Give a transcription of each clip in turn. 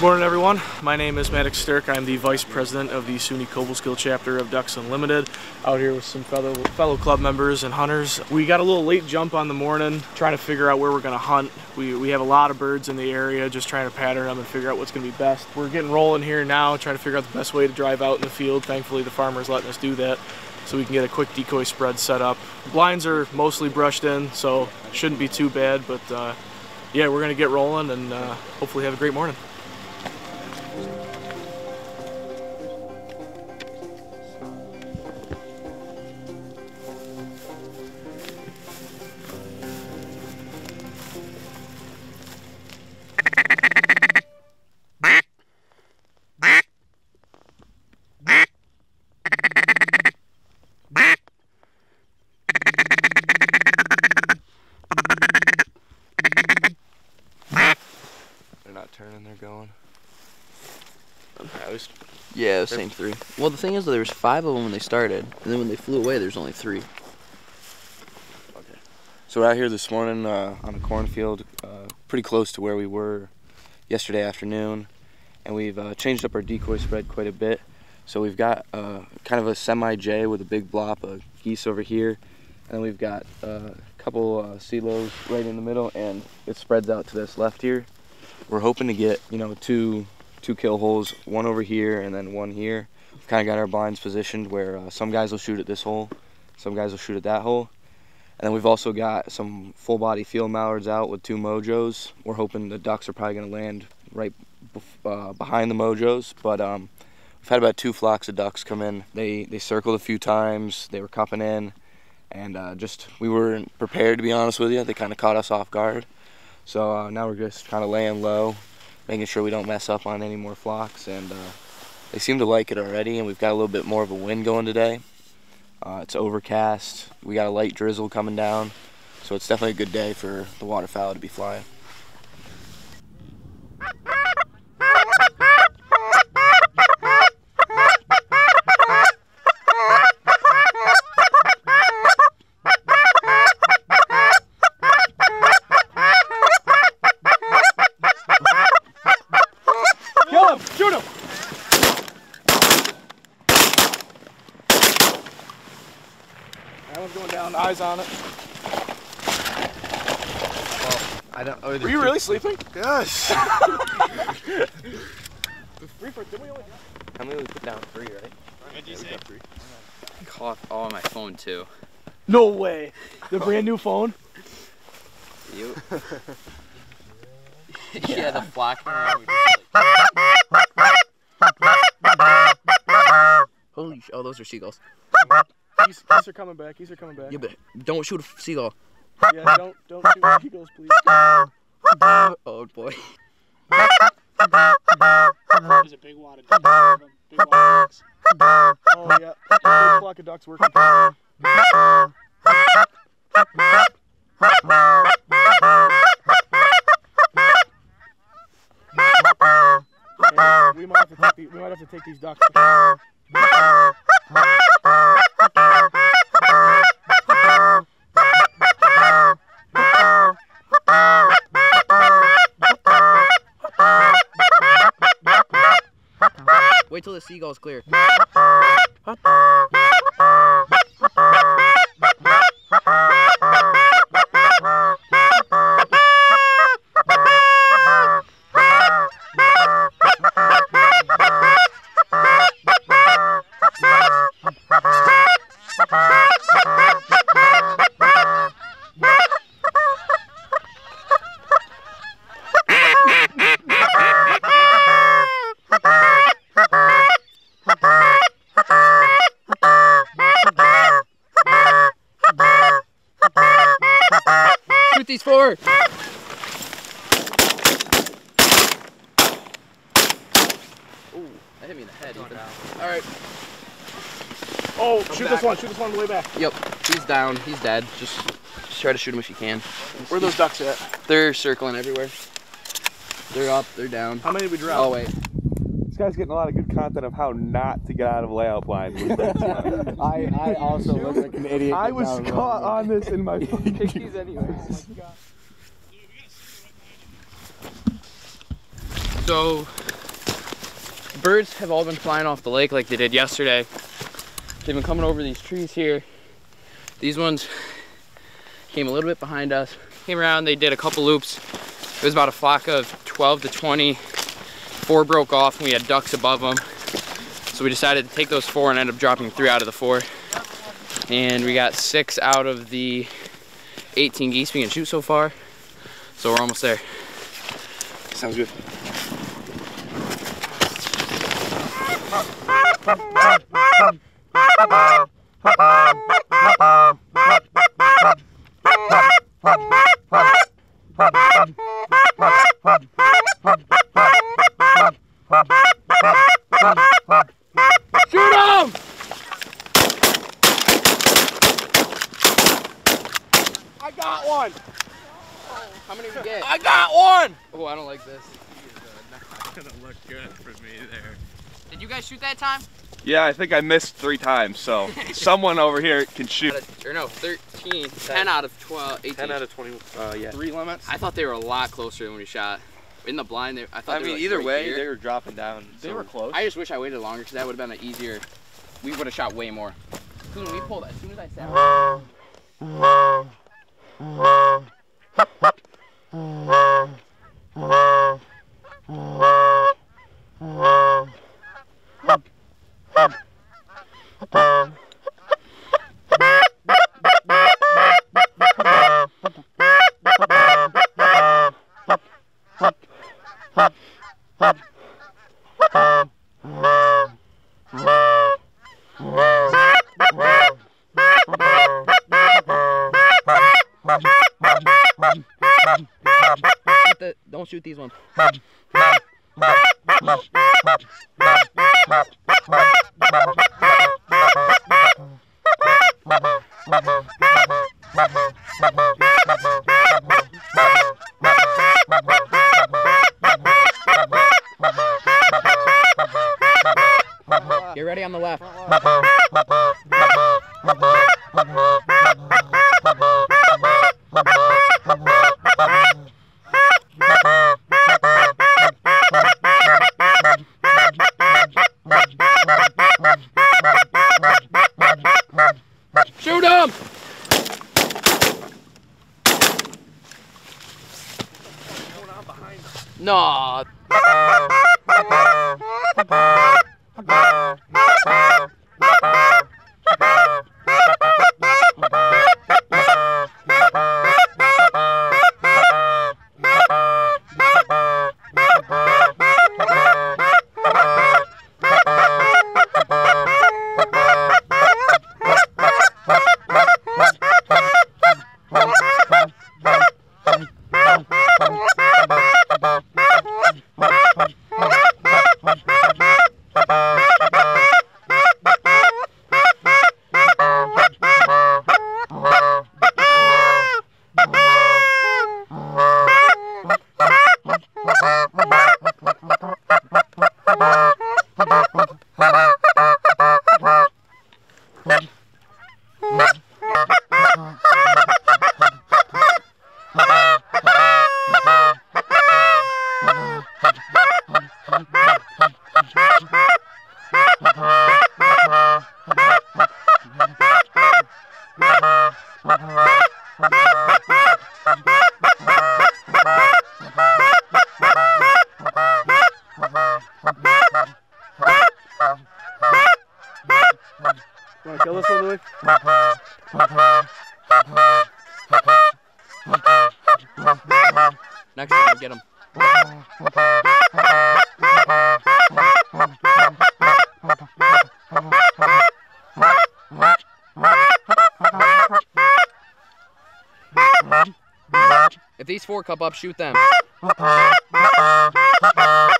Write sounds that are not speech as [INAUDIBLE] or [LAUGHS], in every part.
Morning everyone, my name is Maddox Stirk. I'm the Vice President of the SUNY Cobleskill chapter of Ducks Unlimited. Out here with some fellow, fellow club members and hunters. We got a little late jump on the morning, trying to figure out where we're going to hunt. We, we have a lot of birds in the area, just trying to pattern them and figure out what's going to be best. We're getting rolling here now, trying to figure out the best way to drive out in the field. Thankfully the farmer's letting us do that so we can get a quick decoy spread set up. Blinds are mostly brushed in, so shouldn't be too bad, but uh, yeah, we're going to get rolling and uh, hopefully have a great morning. Turning, they're going. Unhoused. Yeah, same three. Well, the thing is, there was five of them when they started, and then when they flew away, there's only three. Okay. So we're out here this morning uh, on a cornfield, uh, pretty close to where we were yesterday afternoon, and we've uh, changed up our decoy spread quite a bit. So we've got uh, kind of a semi-J with a big blop of geese over here, and then we've got uh, a couple uh, silos right in the middle, and it spreads out to this left here we're hoping to get you know two two kill holes, one over here and then one here. We've kind of got our blinds positioned where uh, some guys will shoot at this hole, some guys will shoot at that hole. And then we've also got some full body field mallards out with two mojos. We're hoping the ducks are probably going to land right uh, behind the mojos, but um, we've had about two flocks of ducks come in. They they circled a few times. They were cupping in, and uh, just we weren't prepared to be honest with you. They kind of caught us off guard. So uh, now we're just kind of laying low, making sure we don't mess up on any more flocks. And uh, they seem to like it already, and we've got a little bit more of a wind going today. Uh, it's overcast. We got a light drizzle coming down. So it's definitely a good day for the waterfowl to be flying. Eyes on it. Well, I don't. Oh, Were you really sleeping? Gosh. [LAUGHS] [LAUGHS] How many we put down? Three, right? What did you say? Three. Caught all on my phone too. No way. The brand new phone. You. [LAUGHS] yeah, the flock. Holy sh! Oh, those are seagulls. Geese, geese are coming back. Geese are coming back. Yeah, but don't shoot a seagull. Yeah, don't don't shoot seagulls, please. [LAUGHS] oh boy. There's a big wad of ducks. Big wad of ducks. Oh yeah, big flock of ducks working. we might have to take these, we might have to take these ducks. Seagull's clear. [LAUGHS] Ooh, that hit me in the head. All right. Oh, Come shoot back. this one. Shoot this one the way back. Yep. He's down. He's dead. Just, just try to shoot him if you can. Where are those ducks at? They're circling everywhere. They're up. They're down. How many did we drop? Oh wait. This guy's getting a lot of good content of how not to get out of layout blind. [LAUGHS] I, I also look like an idiot. I was caught on this in my. [LAUGHS] Take these anyways. [LAUGHS] Oh so birds have all been flying off the lake like they did yesterday. They've been coming over these trees here. These ones came a little bit behind us. Came around, they did a couple loops. It was about a flock of 12 to 20. Four broke off and we had ducks above them. So we decided to take those four and end up dropping three out of the four. And we got six out of the 18 geese we can shoot so far. So we're almost there. Sounds good. Shoot them! I got one. How many we get? I got one. Oh, I don't like this. [LAUGHS] look good for me there. Did you guys shoot that time? Yeah, I think I missed three times. So [LAUGHS] someone over here can shoot. Out of- or no, 13. 10 out of 12, 18. 10 out of 20. Uh, yeah. Three limits. I thought they were a lot closer than when we shot. In the blind, they, I thought I they mean, were like either way, here. they were dropping down. They so- were close. I just wish I waited longer because that would have been an easier. We would have shot way more. Soon we pulled. As soon as I sat. [LAUGHS] [LAUGHS] shoot these ones. Four come up, shoot them. [LAUGHS]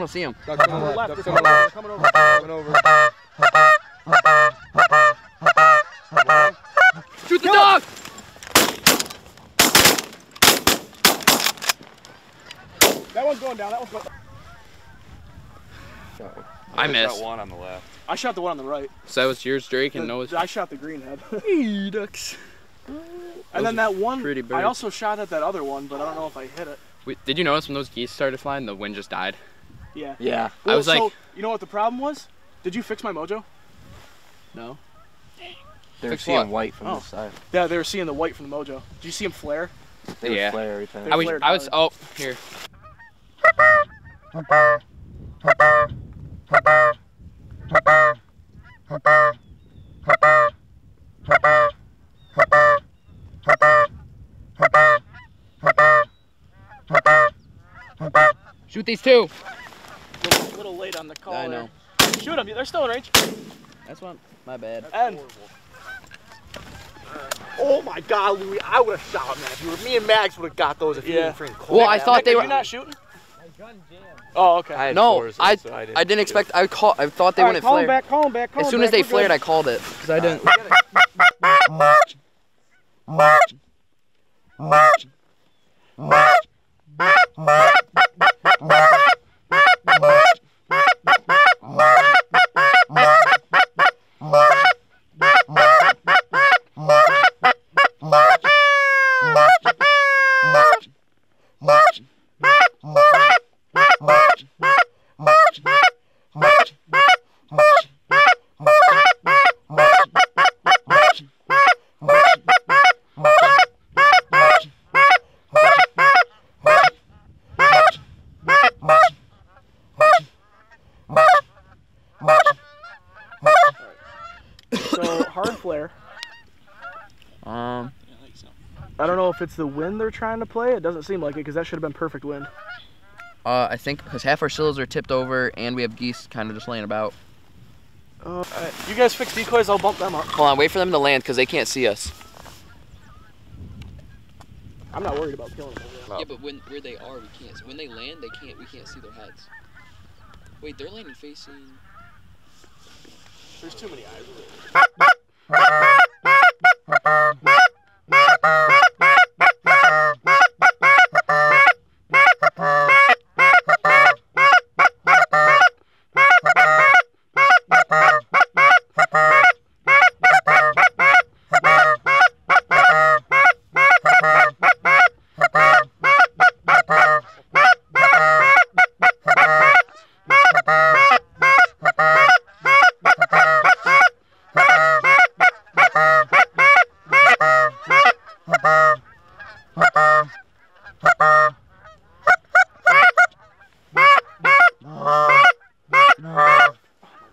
don't see him. Ducks Coming coming over over. left. Ducks They're coming coming over. over. They're coming over. Shoot the dog! That one's going down. That one's going. Down. I missed. Got one on the left. I shot the one on the right. So that was yours, Drake, and The- Noah's. I shot the green head. [LAUGHS] ducks. and then that one. pretty I also shot at that other one, but I don't know if I hit it. Wait, did you notice when those geese started flying, the wind just died? Yeah. Yeah. I was so, like- you know what the problem was? Did you fix my mojo? No. They're Fix seeing what? white from Oh. this side. Yeah, they were seeing the white from the mojo. Did you see him flare? They Yeah. flare every time. I was, flared I was, oh, here. Shoot these two. A little late on the call. I there. know. Shoot them. They're still in range. That's one. My bad. And. Oh my God, Louis! I would have shot him. Man. If you were me and Max, would have got those. If you Yeah. didn't freaking call Well, I that. thought Nick, they are were. you not shooting? Oh, okay. I No, fours, I so I I didn't, didn't, expect. I call. I thought they All right, wouldn't call flare. him back. Call him back. Call As soon back. as they We're good. flared, I called it [LAUGHS] because I didn't. So [LAUGHS] [LAUGHS] if it's the wind they're trying to play. It doesn't seem like it because that should have been perfect wind. Uh, I think because half our sills are tipped over and we have geese kind of just laying about. Uh, all right. You guys fix decoys. I'll bump them up. Hold on, wait for them to land because they can't see us. I'm not worried about killing them. Yeah, but when where they are, we can't. When they land, they can't. We can't see their heads. Wait, they're landing facing. There's too many eyes. [LAUGHS] [LAUGHS]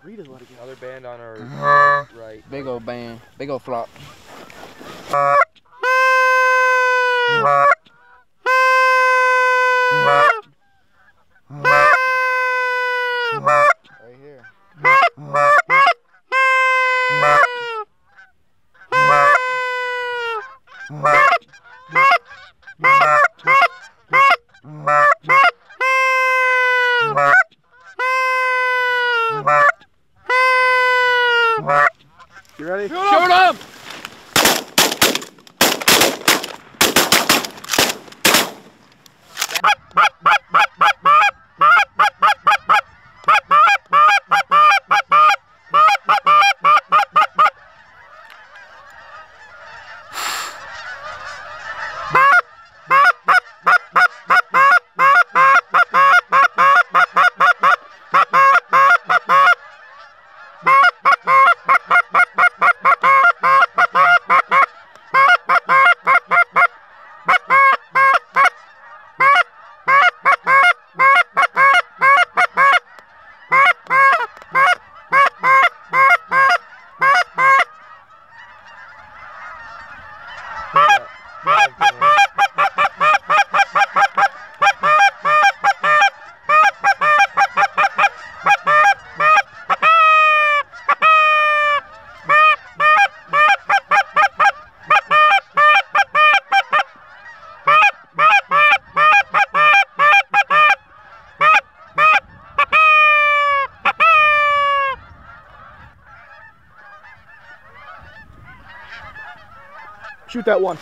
Reed is let it go. Another band on our right. Big old old flop. That one.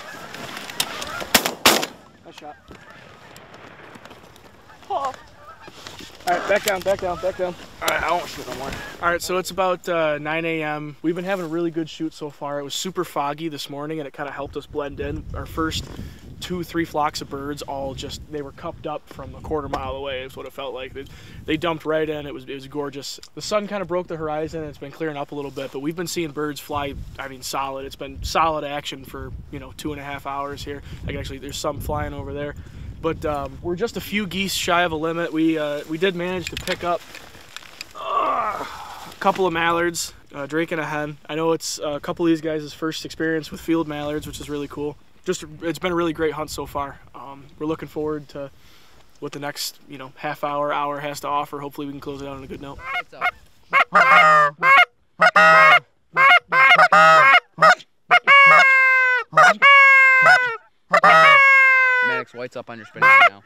Nice shot. All right, back down, back down, back down. All right, I won't shoot no more. All right, so it's about uh, 9 a.m. We've been having a really good shoot so far. It was super foggy this morning, and it kind of helped us blend in. Our first two, three flocks of birds, all just they were cupped up from a quarter mile away. Is what it felt like. They, they dumped right in. It was it was gorgeous. The sun kind of broke the horizon. It's been clearing up a little bit, but we've been seeing birds fly. I mean, solid. It's been solid action for you know two and a half hours here. Like actually, there's some flying over there. But um, we're just a few geese shy of a limit. We uh, we did manage to pick up a couple of mallards, uh, Drake and a hen. I know it's uh, a couple of these guys' first experience with field mallards, which is really cool. Just it's been a really great hunt so far. Um, we're looking forward to what the next you know half hour hour has to offer. Hopefully we can close it out on a good note. Maddox White's up on your spinning now.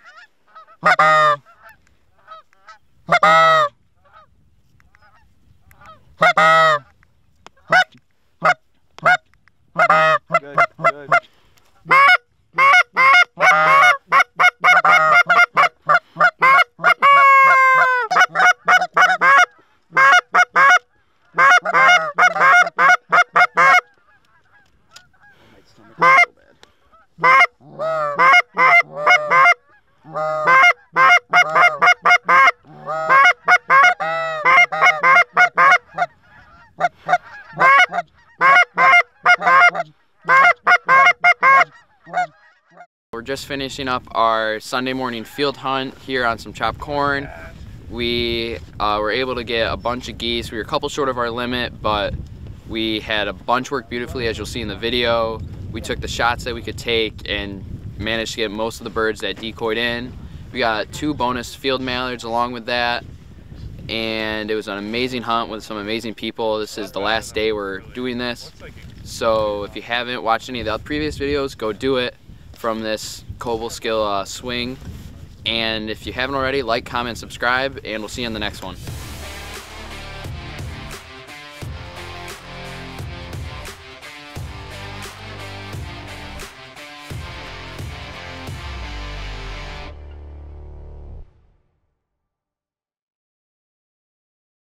Just finishing up our Sunday morning field hunt here on some chopped corn. We uh, were able to get a bunch of geese. We were a couple short of our limit, but we had a bunch work beautifully, as you'll see in the video. We took the shots that we could take and managed to get most of the birds that decoyed in. We got two bonus field mallards along with that, and it was an amazing hunt with some amazing people. This is the last day we're doing this. So if you haven't watched any of the previous videos, go do it from this Cobleskill uh, swing. And if you haven't already, like, comment, subscribe, and we'll see you in the next one.